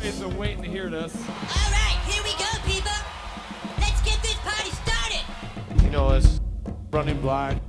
It's a waiting to hear this. All right, here we go, people. Let's get this party started. You know us, running blind.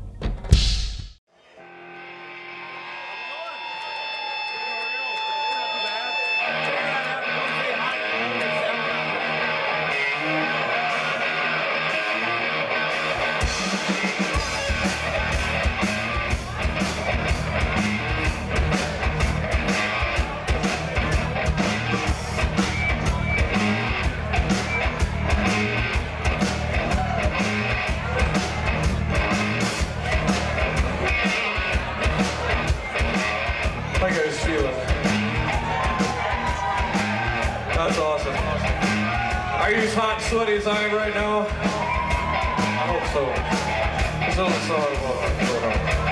Are you as hot and sweaty as I am right now? I hope so. This little song.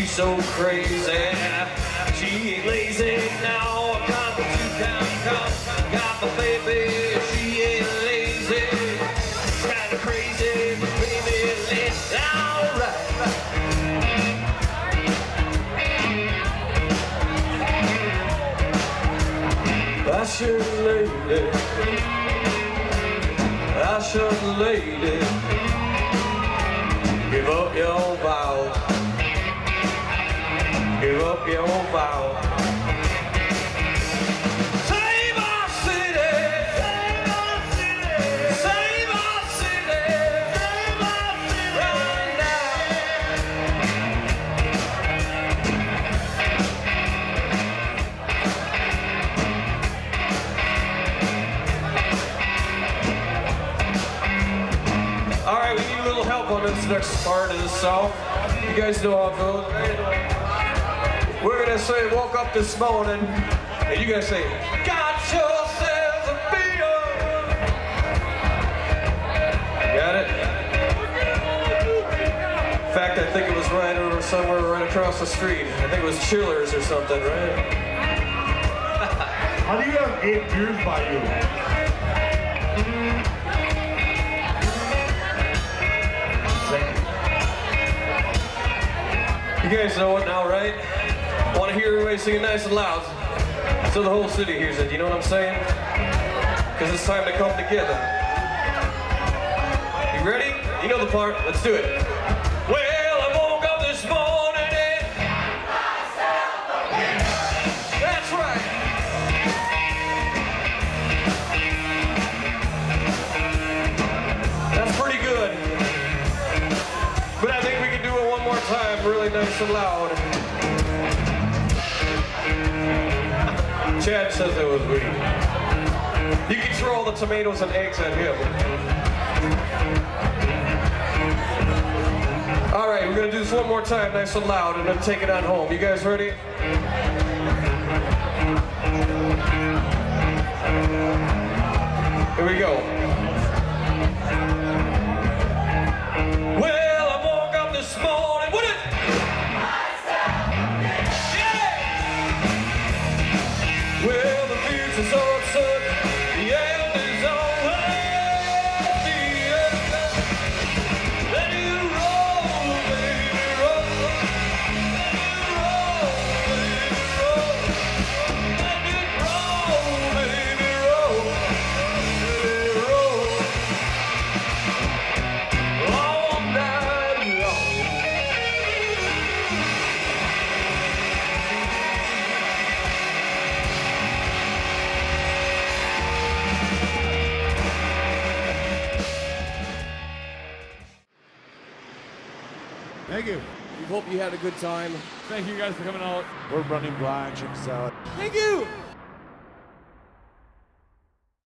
She's so crazy, she ain't lazy now, a conk a chew conk, conk, got my baby, she ain't lazy, kinda crazy, but baby, let's alright. Usher lady, Usher lady, give up your city right now. All right, we need a little help on this next part of the song. You guys know how goes, right? We're gonna say, woke up this morning, and you're gonna say, got yourselves a beer. Got it? In fact, I think it was right over somewhere right across the street. I think it was Chillers or something, right? How do you have eight beers by you? You guys know it now, right? Want to hear everybody singing nice and loud so the whole city hears it. You know what I'm saying? Because it's time to come together. You ready? You know the part. Let's do it. Well, I woke up this morning and... That's right. That's pretty good. But I think we can do it one more time, really nice and loud. Chad says it was weed. You can throw all the tomatoes and eggs at him. All right, we're gonna do this one more time, nice and loud, and then take it on home. You guys ready? Here we go. The future's Thank you. We hope you had a good time. Thank you guys for coming out. We're running blind. Check us out. Thank you.